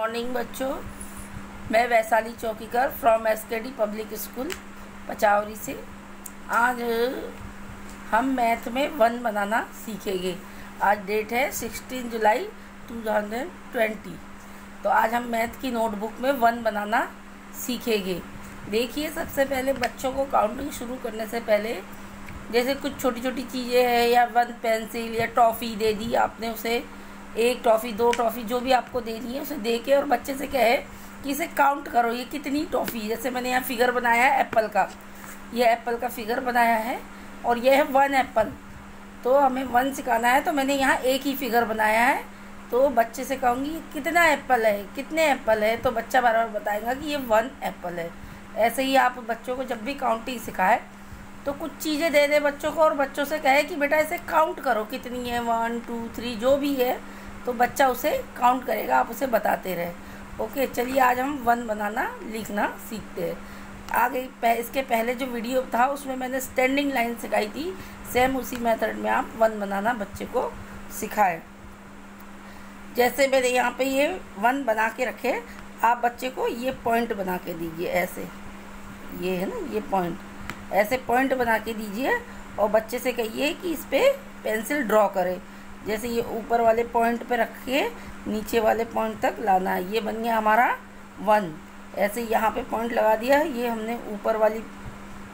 Morning बच्चों। मैं Vaishali Chaukikar from S K D public school Pachawari से। आज हम मैथ में वन बनाना सीखेंगे। आज डेट है सिक्सटीन जुलाई टू थाउज़ेंड ट्वेंटी तो आज हम मैथ की नोटबुक में वन बनाना सीखेंगे। देखिए, सबसे पहले बच्चों को काउंटिंग शुरू करने से पहले, जैसे कुछ छोटी छोटी चीज़ें हैं, या वन पेंसिल या टॉफ़ी दे दी आपने उसे एक टॉफ़ी दो टॉफ़ी जो भी आपको देनी है, उसे दे के और बच्चे से कहे कि इसे काउंट करो, ये कितनी टॉफ़ी जैसे मैंने यहाँ फिगर बनाया है एप्पल का। ये एप्पल का फिगर बनाया है और यह है वन एप्पल तो हमें वन सिखाना है तो मैंने यहाँ एक ही फिगर बनाया है। तो बच्चे से कहूँगी, कितना एप्पल है? कितने एप्पल है? तो बच्चा बार बार बताएगा कि ये वन एप्पल है। ऐसे ही आप बच्चों को जब भी काउंटिंग सिखाए तो कुछ चीज़ें दे दें बच्चों को और बच्चों से कहे कि बेटा इसे काउंट करो, कितनी है? वन टू थ्री जो भी है तो बच्चा उसे काउंट करेगा आप उसे बताते रहे। ओके चलिए आज हम वन बनाना लिखना सीखते हैं। आगे पह, इसके पहले जो वीडियो था उसमें मैंने स्टैंडिंग लाइन सिखाई थी। सेम उसी मेथड में आप वन बनाना बच्चे को सिखाए। जैसे मैंने यहाँ पे ये वन बना के रखे आप बच्चे को ये पॉइंट बना के दीजिए ऐसे। ये है ना ये पॉइंट ऐसे पॉइंट बना के दीजिए और बच्चे से कहिए कि इस पर पेंसिल ड्रॉ करे। जैसे ये ऊपर वाले पॉइंट पे रख के नीचे वाले पॉइंट तक लाना है। ये बन गया हमारा वन। ऐसे यहाँ पे पॉइंट लगा दिया ये हमने ऊपर वाली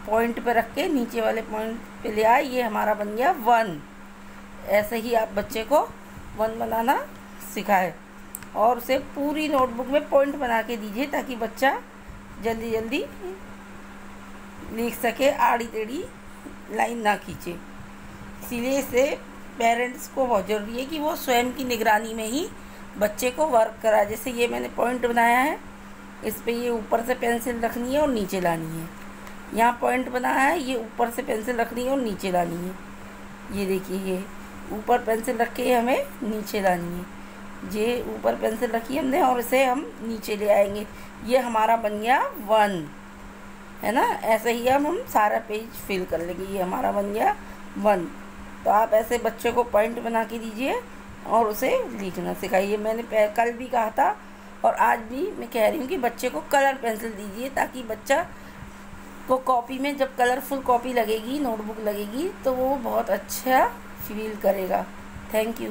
पॉइंट पे रख के नीचे वाले पॉइंट पे ले आए। ये हमारा बन गया वन। ऐसे ही आप बच्चे को वन बनाना सिखाए। और उसे पूरी नोटबुक में पॉइंट बना के दीजिए ताकि बच्चा जल्दी जल्दी लिख सके आड़ी टेढ़ी लाइन ना खींचे। इसीलिए इसे पेरेंट्स को बहुत ज़रूरी है कि वो स्वयं की निगरानी में ही बच्चे को वर्क करा। जैसे ये मैंने पॉइंट बनाया है, इस पर ये ऊपर से पेंसिल रखनी है और नीचे लानी है। यहाँ पॉइंट बनाया है, ये ऊपर से पेंसिल रखनी है और नीचे लानी है। ये देखिए, ये ऊपर पेंसिल रख के हमें नीचे लानी है। ये ऊपर पेंसिल रखी हमने और इसे हम नीचे ले आएँगे। ये हमारा बन गया वन है ना? ऐसे ही हम हम सारा पेज फिल कर लेंगे। ये हमारा बन गया वन तो आप ऐसे बच्चे को पॉइंट बना के दीजिए और उसे लिखना, सिखाइए। मैंने कल भी कहा था और आज भी मैं कह रही हूँ कि बच्चे को कलर पेंसिल दीजिए ताकि बच्चा को कॉपी में जब कलरफुल कॉपी लगेगी नोटबुक लगेगी तो वो बहुत अच्छा फील करेगा। Thank you